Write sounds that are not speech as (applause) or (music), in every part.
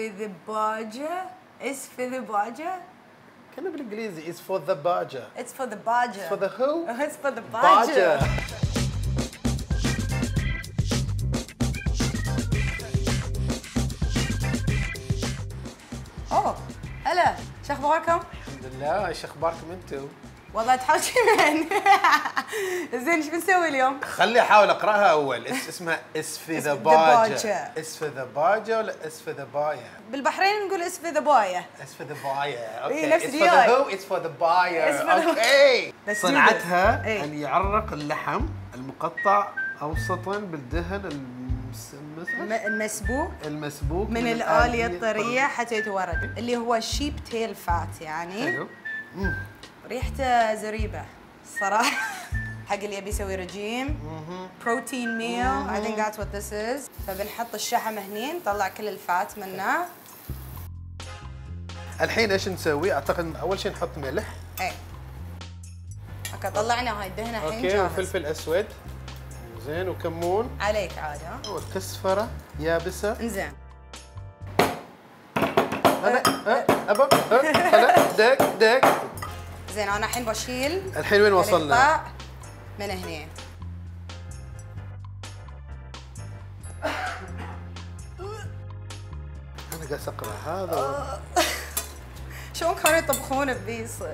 اسفيذباجة اسفيذباجة كنه بالإنجليزي it's for the باجة It's for the باجة for the who? (laughs) It's for the باجة باجة اوه هلا شو أخباركم؟ الحمد لله إيش أخباركم أنتم والله تحوشين (laughs) زين إيش بنسوي اليوم؟ خلي أحاول أقرأها أول. اس اسمها؟ اس في ذا باجة. باجة. اس في ذا باجة ولا اس في ذا باية؟ بالبحرين نقول اسفيذباية اس في ذا باية. أوكي. إيه، نفس it's for الياي. the who? it's for the باية. It's for the- Okay. صنعتها. إيه. أن يعرق اللحم المقطع اوسطا بالدهن المسبوك المسبوك من الألية الطرية حتى يتورد اللي هو sheep tail fat يعني. حلو. ريحته زريبة الصراحة (laughs) حق اللي يبي يسوي رجيم. protein meal I think that's what this is. فبنحط الشحم هني نطلع كل ال fat منه. الحين إيش نسوي؟ أعتقد أول شيء نحط ملح. اي okay طلعنا هاي الدهنة الحين okay وفلفل أسود. زين وكمون. عليك عاد ها وكزفرة يابسة. إنزين. أنا أه، أبا أه، دق دق. زين أنا الحين بشيل الحين وين وصلنا؟ من هني أنا قاعد أقرأ هذا (laughs) شلون كانوا يطبخون بذي صدق؟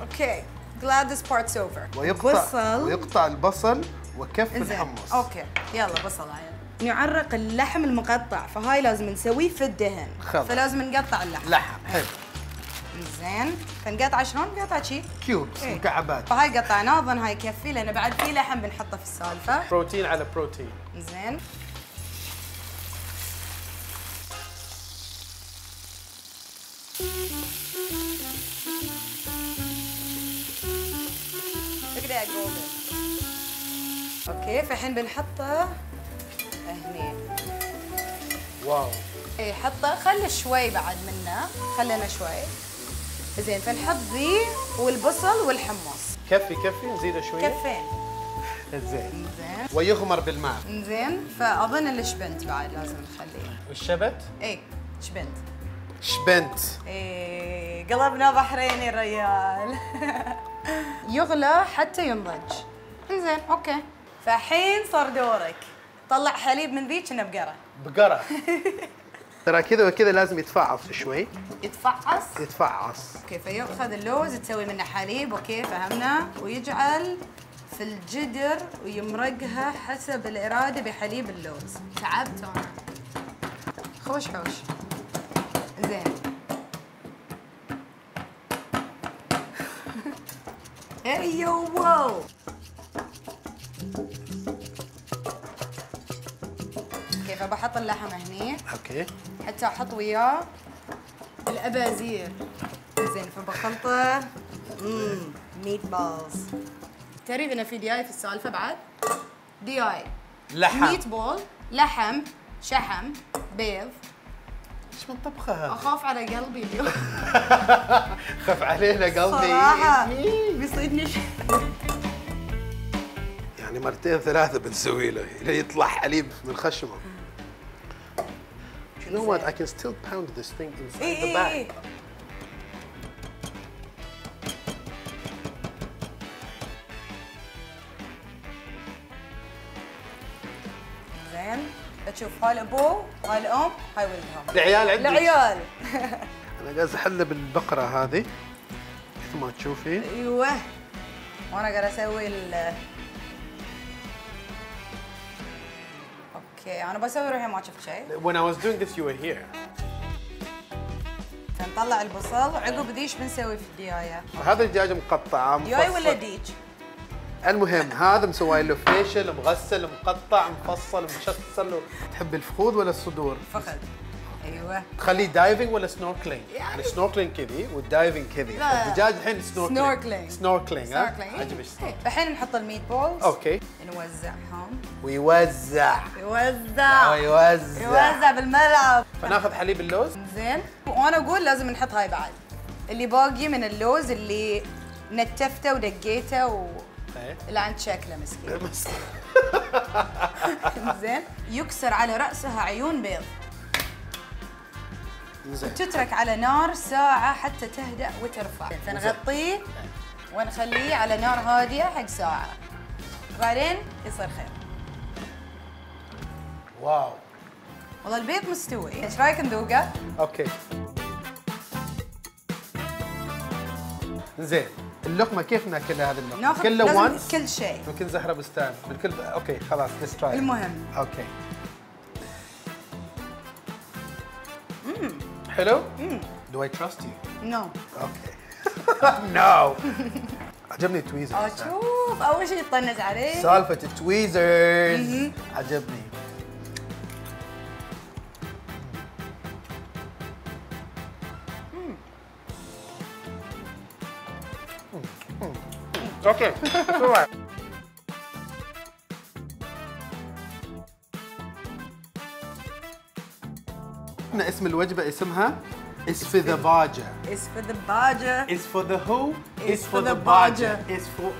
Okay glad this part's over. ويقطع بصل ويقطع البصل وكف الحمص. Okay يلا بصل هاي نعرق اللحم المقطع فهاي لازم نسويه في الدهن. خلاص. فلازم نقطع اللحم. لحم حلو. زين. فنقطع شلون؟ نقطع شي؟ cubes إيه. مكعبات. فهاي قطعناه أظن هاي يكفي لأن بعد في لحم بنحطه في السالفة. بروتين على بروتين. زين. Look at. Okay فالحين بنحطه هني. Wow. إيه حطه خلي شوي بعد منه خلينا شوي. زين فنحط ذي والبصل والحمص. كفي كفي نزيده شوية. كفين. زين. زين. ويغمر بالماء. زين فأظن الشبنت بعد لازم نخليه. والشبت إيه شبنت. شبنت. إيه قلبنا بحريني الريال (laughs) يغلى حتى ينضج. زين أوكي. فالحين صار دورك. طلع حليب من ذيك كنا بقرة. بقرة. (laughs) ترى كذا وكذا لازم يتفعص شوي. يتفعص؟ يتفعص. أوكي فيأخذ اللوز تسوي منه حليب okay فهمنا. ويجعل في الجدر ويمرقها حسب الإرادة بحليب اللوز. تعبت أنا. خوش حوش. زين. (laughs) أيوه فبحط اللحم هني. Okay. حتى أحط وياه. الأبازير. زين فبخلطه. امم meatballs تعرف إنه في دياي في السالفة بعد؟ دياي لحم. Meatball لحم شحم بيض. إيش من طبخة هذا؟ أخاف على قلبي اليوم. (laughs) خف علينا قلبي صراحة. بيصيدني شيء يعني مرتين ثلاثة بنسوي له يطلع حليب من خشمه. You know what? I can still pound this thing inside the اي bag. اي زين. تشوف هاي الابو هاي الام هاي ولدهم العيال عندي العيال. (laughs) أنا قاعد احلب البقرة هذه. مثل ما تشوفين. أيوه. وأنا قاعد أسوي okay أنا بسوي روحي ما شفت شيء When I was doing this you were here. فنطلع البصل عقب ذيش بنسوي في الدياية هذا الدجاج مقطع دياي. ولا ديج؟ المهم هذا مسوي له facial مغسل مقطع مفصل مشصل تحب الفخذ ولا الصدور؟ فخذ أيوه تخليه diving ولا snorkeling؟ يعني snorkeling كذي وال diving كذي. الدجاج الحين snorkeling snorkeling. Snorkeling ها؟ Snorkeling عجب الشيء الحين نحط ال meatballs okay نوزعهم. ويوزع. يوزع. ويوزع يوزع. بالملعب فناخذ حليب اللوز. زين. وأنا أقول لازم نحط هاي بعد. اللي باقي من اللوز اللي نتفته ودقيته و إيه. اللي عند شكله مسكين. (laughs) زين. يكسر على رأسها عيون بيض. زين. تترك على نار ساعة حتى تهدأ وترفع. فنغطيه ونخليه على نار هادية حق ساعة. وبعدين يصير خير. Wow. والله البيض مستوي. إيش رأيك نذوقه؟ Okay. زين اللقمة كيف نأكلها هذه اللقمة؟ نأخذ كله وانس كل شيء. يمكن زهرة بستان. بالكل okay خلاص let's try المهم. Okay. حلو؟ Do I trust you? No okay. (laughs) No (laughs) عجبني ال tweezer. أشوف أول شيء يطنز عليه. سالفة ال tweezers. عجبني. Okay اسم الوجبة اسمها اسفذباجة is for the badger is for the who Is for the Baja. is for